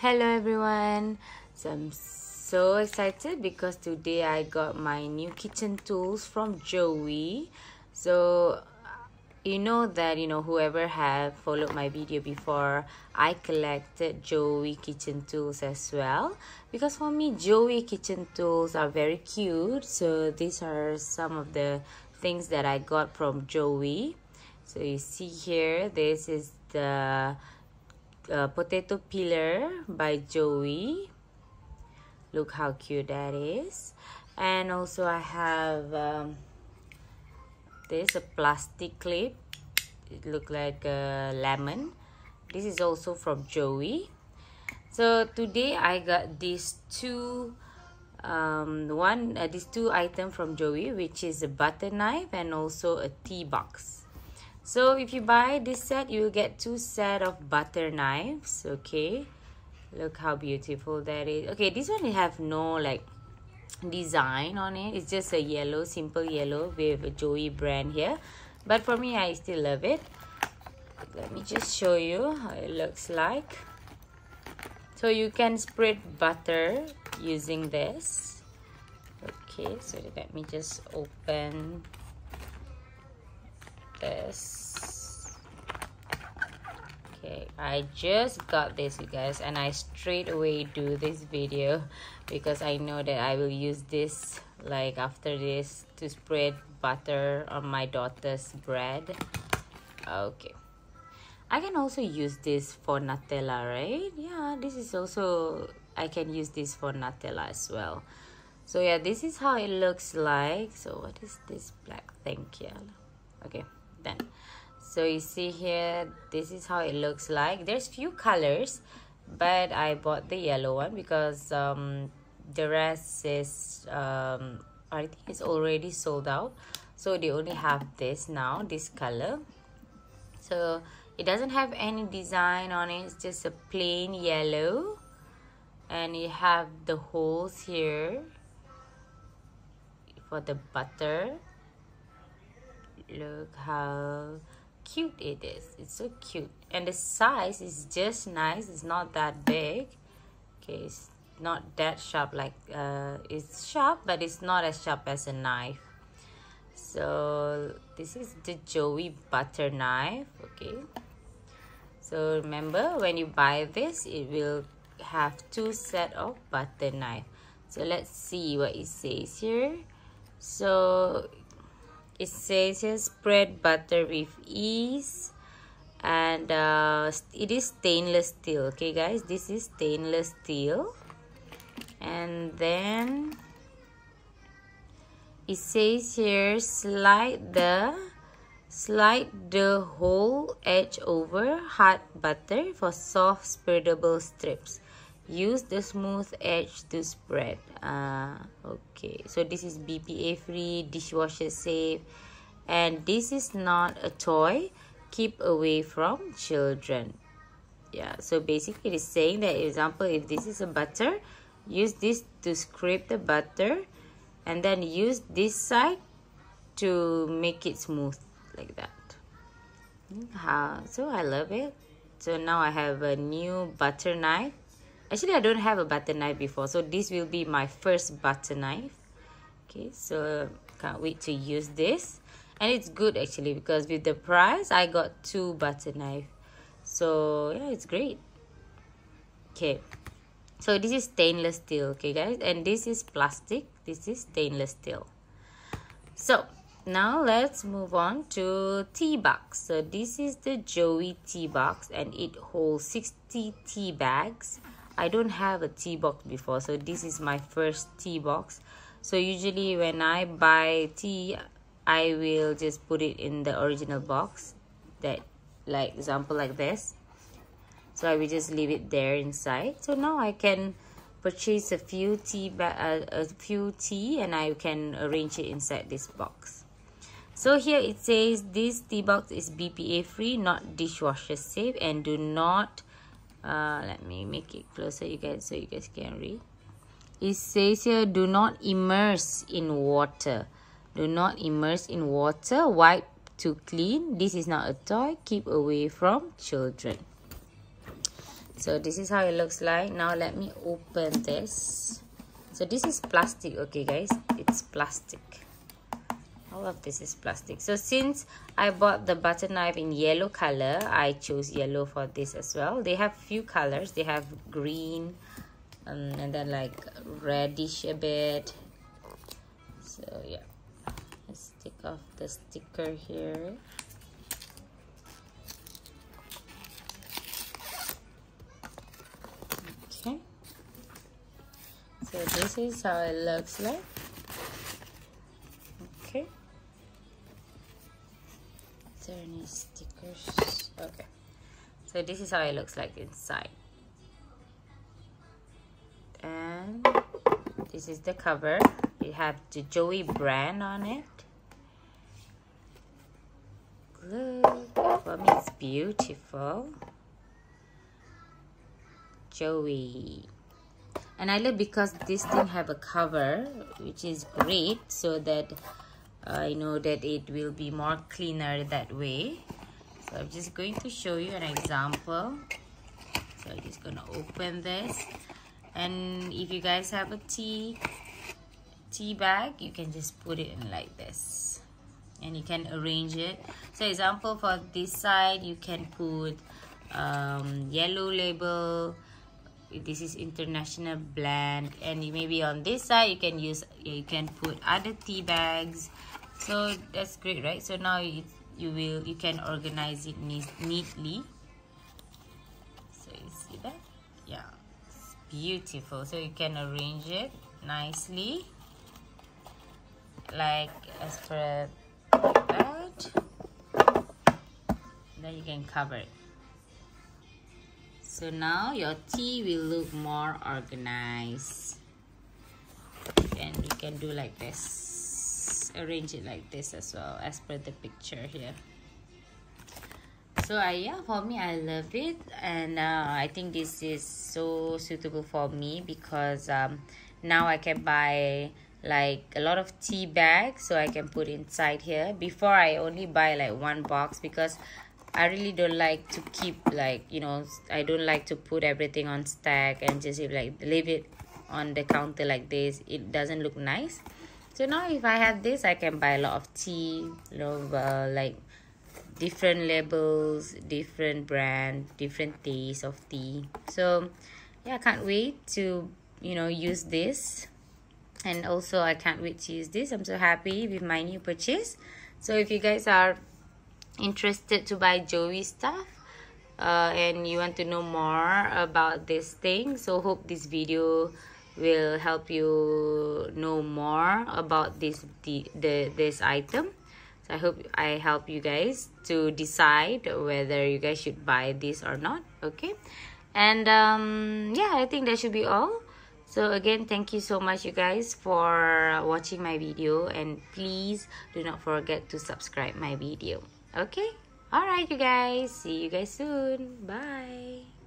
Hello everyone. So I'm so excited because today I got my new kitchen tools from Joie. So you know that you know whoever have followed my video before I collected Joie kitchen tools as well because for me Joie kitchen tools are very cute so these are some of the things that I got from Joie so you see here this is the uh, potato peeler by Joie. Look how cute that is. And also I have um, this a plastic clip. It look like a lemon. This is also from Joie. So today I got these two um one uh, these two items from Joie which is a butter knife and also a tea box so if you buy this set you will get two set of butter knives okay? Look how beautiful that is. Okay this one have no like design on it. It's just a yellow simple yellow with a Joie brand here. But for me i still love it. Let me just show you how it looks like. So you can spread butter using this. Okay so let me just open this okay i just got this you guys and i straight away do this video because i know that i will use this like after this to spread butter on my daughter's bread. Okay. I can also use this for nutella right? Yeah this is also i can use this for nutella as well. So yeah this is how it looks like. So what is this black? Thing here okay then. So you see here this is how it looks like. There's few colors but i bought the yellow one because um the rest is um i think it's already sold out. So they only have this now this color. So it doesn't have any design on it it's just a plain yellow. And you have the holes here for the butter look how cute it is. It's so cute. And the size is just nice. It's not that big. Okay it's not that sharp like uh it's sharp but it's not as sharp as a knife. So this is the Joie butter knife okay? So remember when you buy this it will have two set of butter knife. So let's see what it says here. So says here spread butter with ease and uh, it is stainless steel. Okay guys this is stainless steel. And then it says here slide the slide the whole edge over hot butter for soft spreadable strips use the smooth edge to spread. Uh, okay. So this is bpa free dishwasher safe. And this is not a toy. Keep away from children. Yeah so basically it is saying that example if this is a butter use this to scrape the butter. And then use this side to make it smooth like that. Uh, so i love it. So now i have a new butter knife actually i don't have a butter knife before so this will be my first butter knife. Okay so can't wait to use this. And it's good actually because with the price i got two butter knife. So yeah it's great. Okay so this is stainless steel okay guys? And this is plastic. This is stainless steel. So now let's move on to tea box so this is the Joie tea box and it holds 60 tea bags I don't have a tea box before so this is my first tea box. So usually when I buy tea I will just put it in the original box that like example like this. So I will just leave it there inside. So now I can purchase a few tea uh, a few tea and I can arrange it inside this box. So here it says this tea box is BPA free not dishwasher safe and do not uh, let me make it closer you guys so you guys can read. It says here do not immerse in water. Do not immerse in water wipe to clean. This is not a toy. Keep away from children. So this is how it looks like. Now let me open this. So this is plastic. Okay guys. It's plastic all of this is plastic. So since i bought the butter knife in yellow color i chose yellow for this as well. They have few colors. They have green um, and then like reddish a bit. So yeah. Let's take off the sticker here. Okay. So this is how it looks like there any stickers? Okay. So this is how it looks like inside. And this is the cover. It have the Joie brand on it. Look for me it's beautiful. Joie. And I love because this thing have a cover which is great so that I know that it will be more cleaner that way. So I'm just going to show you an example. So I'm just gonna open this. And if you guys have a tea tea bag you can just put it in like this. And you can arrange it. So example for this side you can put um, yellow label this is international blend. And maybe on this side you can use you can put other tea bags. So that's great right? So now you, you will you can organize it neatly. So you see that? Yeah. It's beautiful. So you can arrange it nicely. Like as per like that. Then you can cover it so now your tea will look more organized. And you can do like this. Arrange it like this as well as per the picture here. So uh, yeah for me i love it. And uh, i think this is so suitable for me because um, now i can buy like a lot of tea bags so i can put inside here. Before i only buy like one box because I really don't like to keep like you know I don't like to put everything on stack and just like leave it on the counter like this. It doesn't look nice. So now if I have this I can buy a lot of tea you know uh, like different labels different brand different taste of tea. So yeah I can't wait to you know use this. And also I can't wait to use this. I'm so happy with my new purchase. So if you guys are interested to buy Joie stuff uh, and you want to know more about this thing so hope this video will help you know more about this the, the this item. So i hope i help you guys to decide whether you guys should buy this or not okay? And um yeah i think that should be all. So again thank you so much you guys for watching my video and please do not forget to subscribe my video okay? All right you guys. See you guys soon. Bye